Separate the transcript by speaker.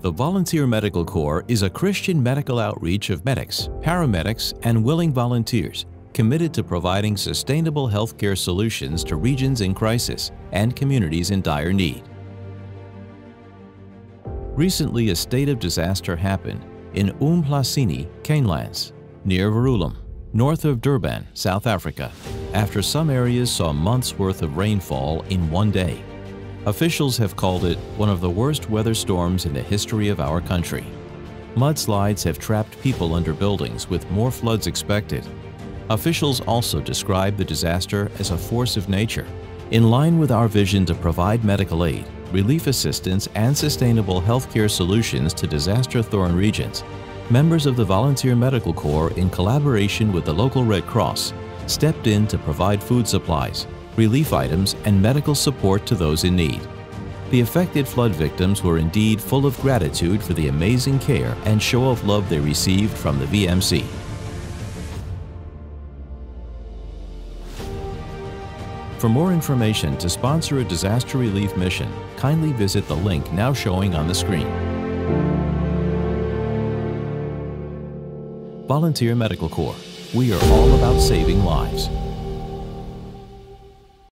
Speaker 1: The Volunteer Medical Corps is a Christian medical outreach of medics, paramedics, and willing volunteers committed to providing sustainable healthcare solutions to regions in crisis and communities in dire need. Recently, a state of disaster happened in Umplasini, Canelands, near Verulam, north of Durban, South Africa, after some areas saw months' worth of rainfall in one day. Officials have called it one of the worst weather storms in the history of our country. Mudslides have trapped people under buildings with more floods expected. Officials also describe the disaster as a force of nature. In line with our vision to provide medical aid, relief assistance, and sustainable healthcare solutions to disaster-thorn regions, members of the Volunteer Medical Corps, in collaboration with the local Red Cross, stepped in to provide food supplies, relief items, and medical support to those in need. The affected flood victims were indeed full of gratitude for the amazing care and show of love they received from the VMC. For more information to sponsor a disaster relief mission, kindly visit the link now showing on the screen. Volunteer Medical Corps. We are all about saving lives.